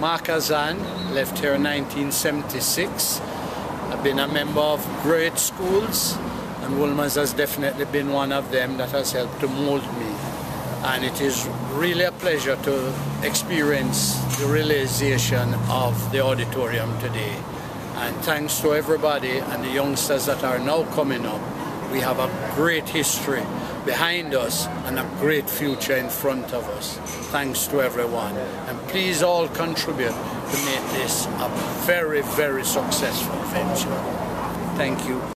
Mark Azan, left here in 1976. I've been a member of great schools, and Wolmer's has definitely been one of them that has helped to mold me. And it is really a pleasure to experience the realization of the auditorium today. And thanks to everybody and the youngsters that are now coming up, we have a great history behind us and a great future in front of us. Thanks to everyone. And please all contribute to make this a very, very successful venture. Thank you.